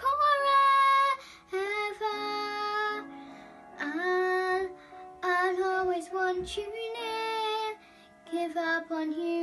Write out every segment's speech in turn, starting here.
forever. I'll, I'll always want you near. Give up on you.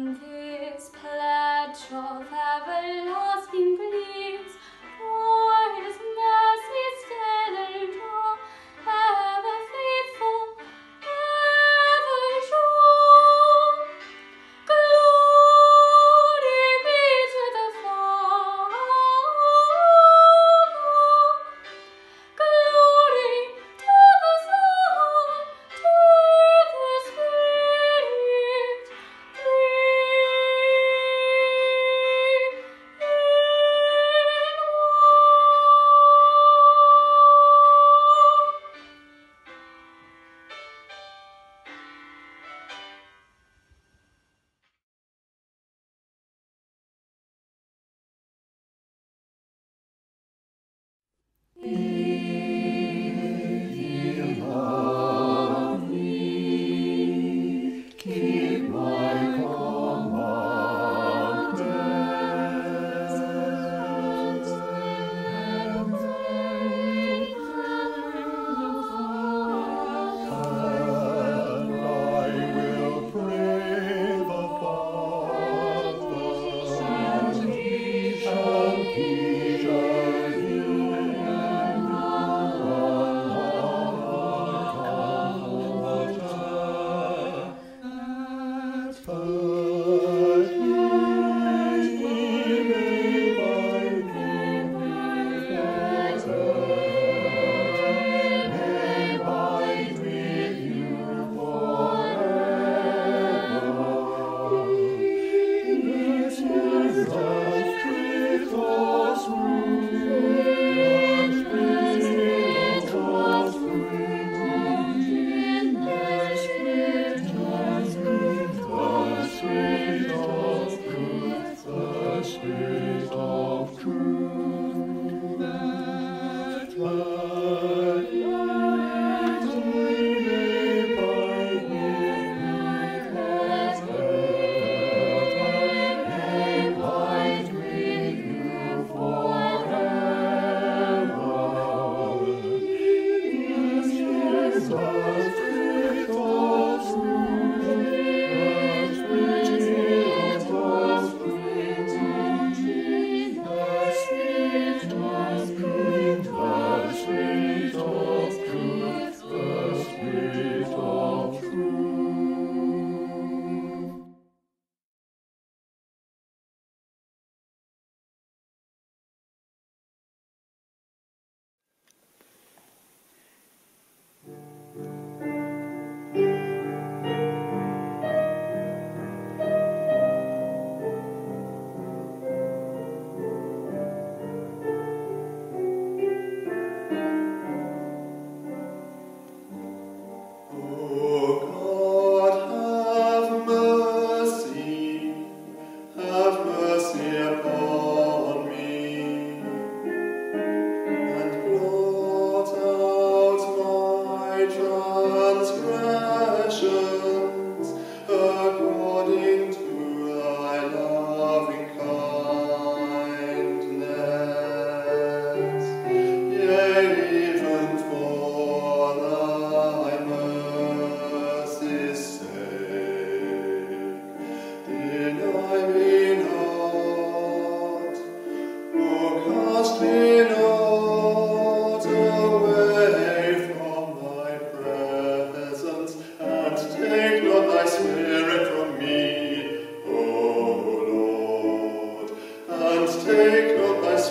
and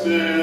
Blessed.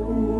Ooh.